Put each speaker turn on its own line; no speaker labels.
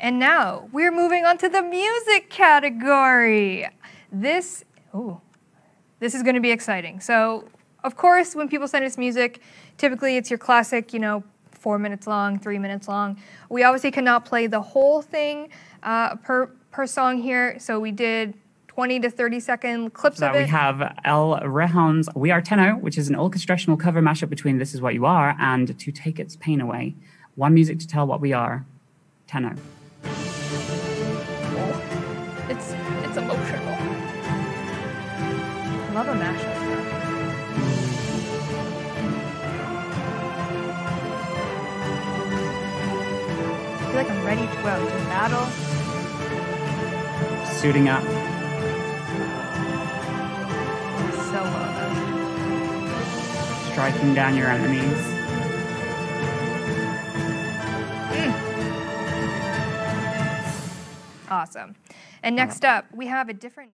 And now we're moving on to the music category. This, oh, this is going to be exciting. So, of course, when people send us music, typically it's your classic, you know, four minutes long, three minutes long. We obviously cannot play the whole thing uh, per per song here, so we did 20 to 30 second clips
So
of it.
we have Elrehon's We Are Tenno, which is an orchestrational cover mashup between This Is What You Are and To Take Its Pain Away. One music to tell what we are. Tenno.
It's it's emotional. Love a mashup. I feel like I'm ready to go to battle.
Suiting up.
So well done.
striking down your enemies.
Awesome. And uh-huh. next up, we have a different.